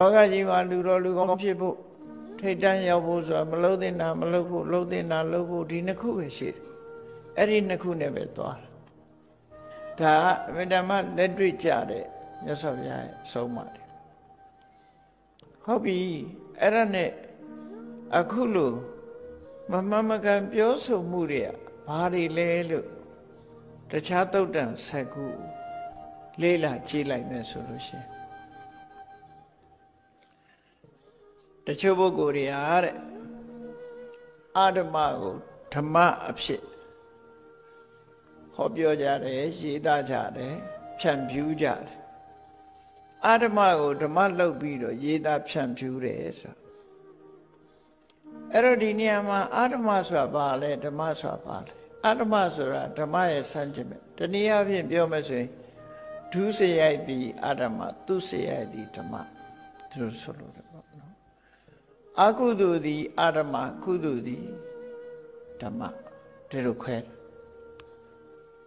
လောကကြီးမှာလူတော်လူကောင်းဖြစ်ဖို့ထိတ်တန်းရောက်ဖို့ဆိုတာမလုံးသင့်တာမလုံးဖို့လုံးသင့်တာလုံးဖို့ဒီနှစ်ခုပဲရှိတယ်အဲ့ဒီနှစ်ခုနဲ့ပဲသွားတာဒါအမြဲတမ်းလက်တွေ့ကြတဲ့မြတ်စွာဘုရားရဲ့ဆုံးမတယ်ဟုတ်ပြီအဲ့ဒါနဲ့အခုလို့မမမကန်ပြောဆိုမှုတွေကဘာတွေလဲလို့တခြားတုတ်တန်ဆက်ခုလေးလာကြည့်လိုက်မယ်ဆိုလို့ရှိရင် တချို့ပုဂ္ဂိုလ်တွေဟာတဲ့အာဓမကိုဓမ္မအဖြစ်ဟောပြောကြတယ်ရေးသားကြတယ်ဖြန့်ဖြူးကြတယ်အာဓမကိုဓမ္မလုပ်ပြီးတော့ရေးသားဖြန့်ဖြူးတယ်ဆိုအဲ့တော့ဒီနေရာမှာအာဓမဆိုတာဘာလဲဓမ္မဆိုတာဘာလဲအာဓမဆိုတာဓမ္မရဲ့စံကျင်ပဲတနည်းအားဖြင့်ပြောမယ်ဆိုရင်ဒုစရိုက်သည်အာဓမသူစရိုက်သည်ဓမ္မဒီလိုဆိုလို့တယ်ပေါ့နော် အကုသိုလ်သည်အာဓမကုသိုလ်သည်ဓမ္မဒီလိုခွဲတယ်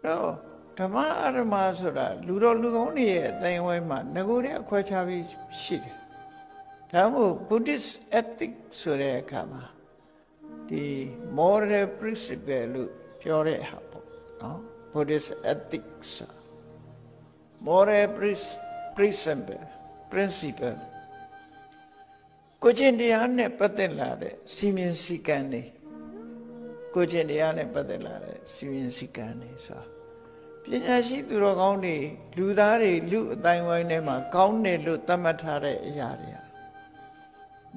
တော့ဓမ္မအာဓမဆိုတာလူတော်လူကောင်းတွေရဲ့အသိဝိုင်းမှာငကိုတဲ့အခွဲခြားပြီးရှိတယ်ဒါမို့ Buddhist ethics ဆိုတဲ့အခါမှာဒီ moral principle လို့ပြောတဲ့ဟာပေါ့နော် Buddhist ethics moral principle principle ကိုကျင့်တရားနဲ့ပတ်သက်လာတဲ့စီမင်းစည်းကမ်းတွေကိုကျင့်တရားနဲ့ပတ်သက်လာတဲ့စီမင်းစည်းကမ်းတွေဆိုတာပညာရှိသူတော်ကောင်းတွေလူသားတွေလူအတိုင်းဝိုင်းထဲမှာကောင်းတယ်လို့သတ်မှတ်ထားတဲ့အရာတွေ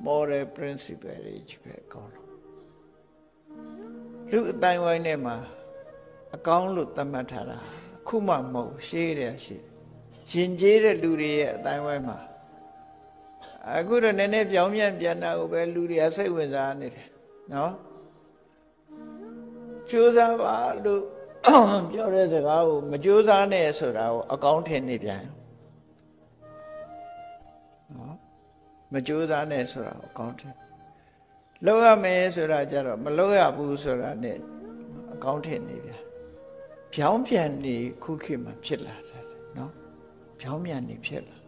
moral principle တွေကြီးပဲကောင်းလို့လူအတိုင်းဝိုင်းထဲမှာအကောင်းလို့သတ်မှတ်ထားတာခုမှမဟုတ်ရှေးတယ်ရှိရင်ကျေးတဲ့လူတွေရဲ့အတိုင်းဝိုင်းမှာ အခုတော့နည်းနည်းပြောင်းပြန်ပြန်တာကိုပဲလူတွေကစိတ်ဝင်စားနေတယ်နော်ကြိုးစားပါလို့ပြောတဲ့စကားကိုမကြိုးစားနဲ့ဆိုတာကိုအကောင်းထင်နေပြန်နော်မကြိုးစားနဲ့ဆိုတာကိုအကောင်းထင်လောက်ရမယ်ဆိုတာကြတော့မလောက်ရဘူးဆိုတာ ਨੇ အကောင်းထင်နေပြန်ဖြောင်းပြန်နေခုခေတ်မှာဖြစ်လာတယ်နော်ဖြောင်းပြန်နေဖြစ်လာ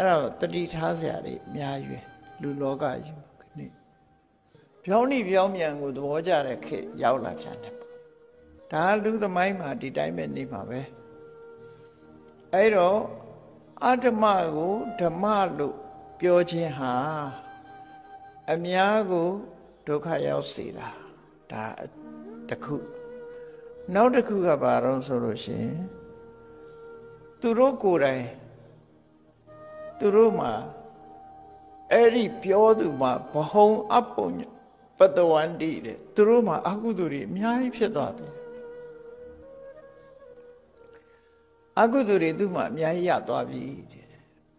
အဲ့တော့တတိထားစရာတွေအများကြီးလူလောကကြီးမှာခဏဖြောင်းနေဖြောင်းပြန်ကိုသဘောကျတဲ့ခေတ်ရောက်လာပြန်တယ်ဒါလူသမိုင်းမှာဒီတိုင်းပဲနေမှာပဲအဲ့တော့အဓမ္မကိုဓမ္မလို့ပြောခြင်းဟာအများကိုဒုက္ခရောက်စေတာဒါတခုနောက်တစ်ခုကဘာတော့ဆိုလို့ရှိရင်သူတို့ကိုယ်တိုင် သူတို့မှာအဲ့ဒီပြောသူမှာဘဟုံအပုံပတဝန္တိတဲ့သူတို့မှာအကုသိုလ်တွေအများကြီးဖြစ်သွားပြီအကုသိုလ်တွေသူ့မှာအများကြီးရသွားပြီတဲ့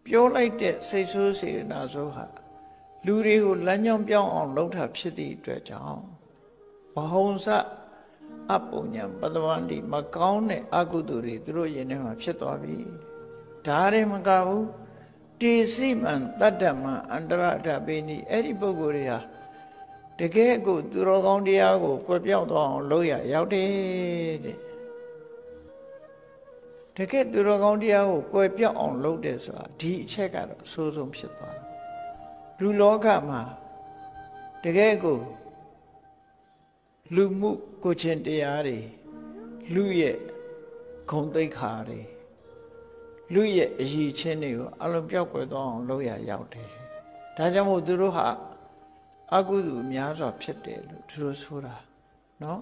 ပြောလိုက်တဲ့စိတ်ဆိုးစေနာဆိုးဟာလူတွေကိုလမ်းကြောင်းပြောင်းအောင်လုပ်တာဖြစ်သည့်အတွက်ကြောင့်ဘဟုံစအပုံညာပတဝန္တိမကောင်းတဲ့အကုသိုလ်တွေသူတို့ရင်ထဲမှာဖြစ်သွားပြီဒါရင်မကဘူး တေစိမံတတ္တမအန္တရတပိနိအဲ့ဒီပုဂ္ဂိုလ်တွေဟာတကယ်ကိုသူတော်ကောင်းတရားကိုကွယ်ပြောက်သွားအောင်လုပ်ရရောက်တယ်တဲ့တကယ်သူတော်ကောင်းတရားကိုကွယ်ပြောက်အောင်လုပ်တယ်ဆိုတာဒီအချက်ကတော့အဆိုးဆုံးဖြစ်သွားတယ်လူလောကမှာတကယ်ကိုလူမှုကိုချင်းတရားတွေလူရဲ့ဂုံသိက္ခာတွေ လူရဲ့အည်ချင်းတွေကိုအလုံးပြောက်ွယ်သွားအောင်လုပ်ရရောက်တယ်ဒါကြောင့်မို့သူတို့ဟာအကုသိုလ်များစွာဖြစ်တယ်လို့သူတို့ဆိုတာနော်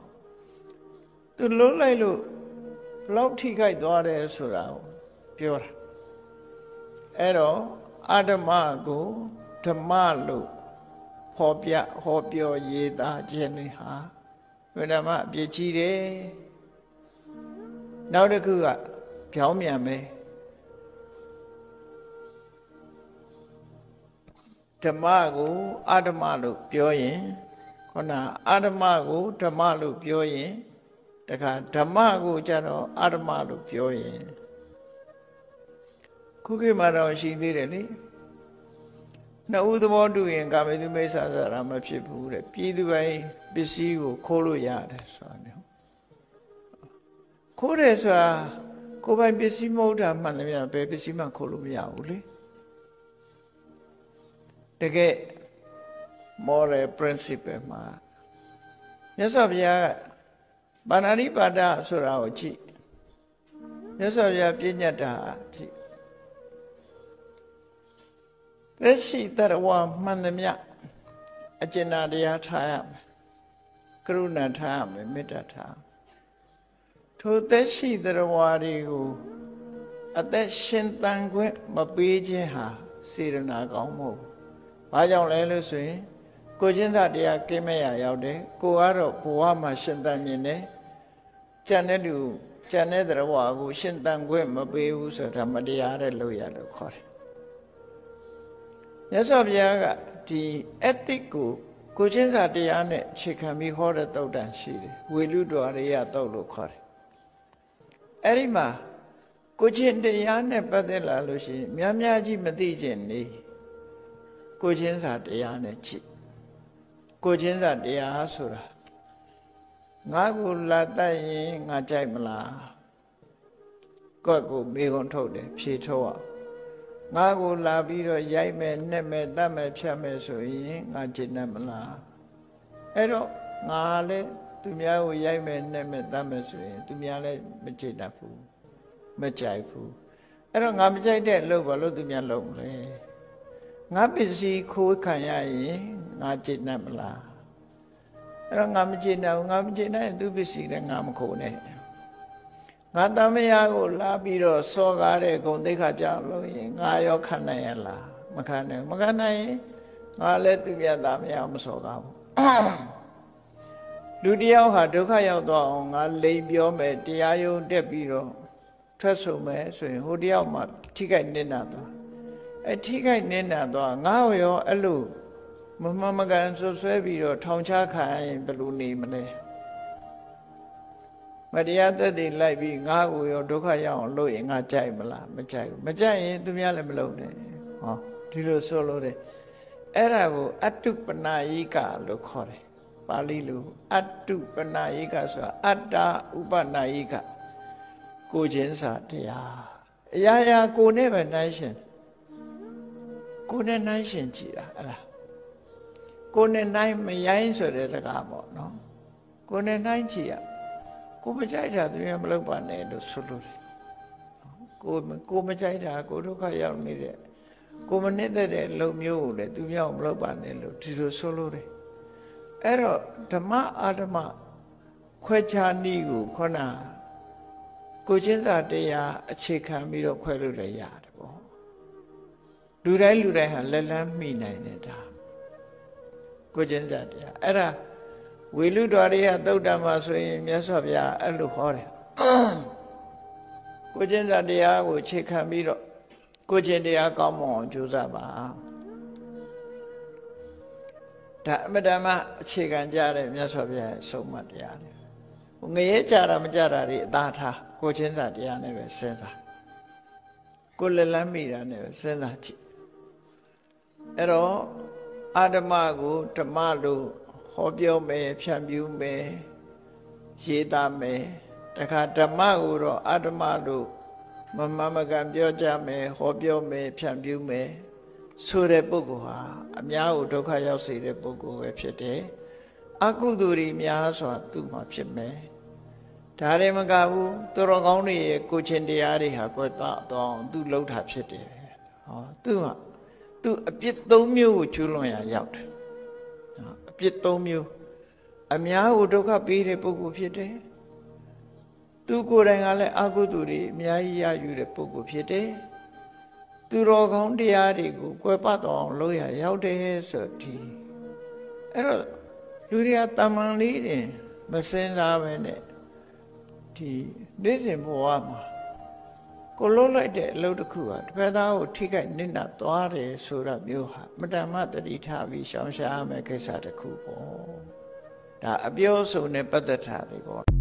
သူလုံးလိုက်လို့ဘလောက်ထိခိုက်သွားတယ်ဆိုတာကိုပြောတာအဲ့တော့အဓမ္မကိုဓမ္မလို့ဟောပြဟောပြောရေးသားခြင်းတွေဟာဘုရားမအပြည့်ကြီးတယ်နောက်တစ်ခုကပြောင်းမြန်မယ် ဓမ္မကိုအဓမ္မလို့ပြောရင်ခုနအဓမ္မကိုဓမ္မလို့ပြောရင်တခါဓမ္မကိုကြတော့အဓမ္မလို့ပြောရင်ခုခေတ်မှာတော့ရှိသေးတယ်လေနှစ်ဦးသဘောတူရင်ကာမေသူမိစ္ဆာစရာမဖြစ်ဘူးတဲ့ပြည်သူပိုင်းပစ္စည်းကိုခိုးလို့ရတယ်ဆိုတာမျိုးခိုးတယ်ဆိုတာကိုယ်ပိုင်ပစ္စည်းမဟုတ်တာမှန်တယ်ဗျဘယ်ပစ္စည်းမှခိုးလို့မရဘူးလေ တကယ် moral principle မှာမြတ်စွာဘုရားကပါဏာတိပါဒဆိုတာကိုကြည့်မြတ်စွာဘုရားပြည့်ညတ်တာကြည့်သက်ရှိတရဝမှန်သမျှအကျဉ်းတရားထားရမယ်ကရုဏာထားရမယ်မေတ္တာထားထိုသက်ရှိတရဝတွေကိုအသက်ရှင်တန်ခွင့်မပေးခြင်းဟာစေရနာကောင်းမဟုတ် ဘူး။ဘာကြောင့်လဲလို့ဆိုရင် ကိုချင်းစာတရားကင်းမဲ့ရရောက်တယ်။ကိုကတော့ဘဝမှာရှင်တန်မြင်တယ်။ကြံတဲ့လူကြံတဲ့တရဝကိုရှင်တန်ခွင့်မပေးဘူးဆိုတာမတရားတဲ့လို့ရလို့ခေါ်တယ်။မြတ်စွာဘုရားကဒီ ethic ကိုကိုချင်းစာတရားနဲ့အခြေခံပြီးဟောတဲ့တုတ်တန်ရှိတယ်။ဝေလူတော်ရိယတုတ်လို့ခေါ်တယ်။အဲ့ဒီမှာကိုချင်းတရားနဲ့ပတ်သက်လာလို့ရှိရင်များများကြီးမသိခြင်းနေ ကိုချင်းစာတရားနဲ့ကြည့်ကိုချင်းစာတရားဆိုတာငါကိုလာတတ်ရင်ငါကြိုက်မလားကိုယ့်ကိုမေခွန်ထုတ်တယ်ဖြေထုတ်အောင်ငါကိုလာပြီးတော့ရိုက်မယ်နှက်မယ်တတ်မယ်ဖြတ်မယ်ဆိုရင်ငါကျင့်တတ်မလားအဲ့တော့ငါလည်းသူများကိုရိုက်မယ်နှက်မယ်တတ်မယ်ဆိုရင်သူများလည်းမကျင့်တတ်ဘူးမကြိုက်ဘူးအဲ့တော့ငါမကြိုက်တဲ့အလုပ်ဘာလို့သူများလုပ်မလဲ ငါပစ္စည်းခိုးခံရရင်ငါကျေနပ်မလားအဲ့တော့ငါမကျေနပ်ဘူးငါမကျေနပ်ရင်သူပစ္စည်းလည်းငါမခိုးနဲ့ငါတမယာကိုလာပြီးတော့စောကားတဲ့ဂုံသိက္ခာကြောင့်လို့ရင်ငါရောခံနိုင်ရလားမခံနိုင်မခံနိုင်ရင်ငါလည်းသူမြတ်သားမယာမစောကားဘူးလူတယောက်ဟာဒုက္ခရောက်တော့အောင်ငါလိန်ပြောမယ်တရားယုံတက်ပြီးတော့ထွက်ဆိုမယ်ဆိုရင်ဟိုတယောက်မှထိခိုက်နစ်နာသွား အဲထိခိုက်နစ်နာသွားငါ့ရောအဲ့လိုမမမကန်ဆွဆွဲပြီးတော့ထောင်ချခံရင်ဘယ်လိုနေမလဲမတရားသက်တည်လိုက်ပြီးငါ့ကိုရောဒုက္ခရောက်အောင်လုပ်ရင်ငါကြိုက်မလားမကြိုက်ဘူးမကြိုက်ရင်သူများလည်းမလုပ်နဲ့ဟောဒီလိုဆိုလို့တယ်အဲ့ဒါကိုအတုပနာယိကလို့ခေါ်တယ်ပါဠိလိုအတုပနာယိကဆိုတာအတ္တဥပနာယိကကိုချင်းစာတရားအရာရာကိုနဲ့ပဲနှိုင်းရှင် ကိုနဲ့နှိုင်းရှင်ကြည့်တာအဲ့ဒါကိုနဲ့နှိုင်းမရိုင်းဆိုတဲ့စကားပေါ့နော်ကိုနဲ့နှိုင်းကြည့်ရကိုမကြိုက်တာသူရမလုပ်ပါနဲ့လို့ဆိုလို့တယ်ကိုကိုမကြိုက်တာကိုဒုက္ခရောက်နေတဲ့ကိုမနစ်သက်တဲ့လုံမျိုးကိုလည်းသူမြောက်မလုပ်ပါနဲ့လို့ဒီလိုဆိုလို့တယ်အဲ့တော့ဓမ္မအာဓမ္မခွဲခြားနည်းကိုခေါနာကိုချင်းစာတရားအခြေခံပြီးတော့ခွဲလို့လည်းရတယ်ပေါ့ လူတိုင်းလူတိုင်းဟာလက်လန်းမိနိုင်တယ်ဒါကိုချင်းစာတရားအဲ့ဒါဝေလူတော်ရိယသုတ်တံမှာဆိုရင်မြတ်စွာဘုရားအဲ့လိုဟောတယ်ကိုချင်းစာတရားကိုအခြေခံပြီးတော့ကိုချင်းတရားကောင်းမွန်အောင်ကြိုးစားပါဒါအမတမအခြေခံကြတဲ့မြတ်စွာဘုရားဆုံးမတရားတွေငရဲကြတာမကြတာတွေအသာထားကိုချင်းစာတရားနဲ့ပဲစဉ်းစားကိုလက်လန်းမိတာနဲ့ပဲစဉ်းစားကြည့် အဲ့တော့အာဓမကိုဓမ္မလို့ဟောပြောမယ်ဖြန့်ဖြူးမယ်ရေးသားမယ်တခါဓမ္မကိုတော့အာဓမလို့မမမကန်ပြောကြမယ်ဟောပြောမယ်ဖြန့်ဖြူးမယ်ဆိုတဲ့ပုဂ္ဂိုလ်ဟာအများကိုဒုက္ခရောက်စေတဲ့ပုဂ္ဂိုလ်ပဲဖြစ်တယ်အကုသိုလ်တွေများစွာသူ့မှာဖြစ်မယ်ဒါတွေမကဘူးသူတော်ကောင်းတွေရဲ့ကိုချင်းတရားတွေဟာကွယ်ပတော့သူလှုပ်တာဖြစ်တယ်ဟောသူက သူအပြစ်၃မျိုးကိုကျွလွန်ရရောက်တယ်အပြစ်၃မျိုးအများကိုဒုက္ခပေးတဲ့ပုဂ္ဂိုလ်ဖြစ်တယ်သူကိုယ်တိုင်ကလည်းအကုသိုလ်တွေအများကြီးရယူတဲ့ပုဂ္ဂိုလ်ဖြစ်တယ်သူတော်ကောင်းတရားတွေကိုကွယ်ပတ်တော်အောင်လုပ်ရရောက်တယ်ဆိုဒီအဲ့တော့လူတွေကတမန်လေးတင်မစင်စားပဲနဲ့ဒီနေ့စဉ်ဘဝမှာ ကိုလုံးလိုက်တဲ့အလုပ်တစ်ခုဟာတစ်ဖက်သားကိုထိခိုက်နစ်နာသွားတယ်ဆိုတာမျိုးဟာမတမတတိထားပြီးရှောင်ရှားမယ်ကိစ္စတစ်ခုပေါ့ဒါအပြောဆုံးနဲ့ပတ်သက်တာတွေပေါ့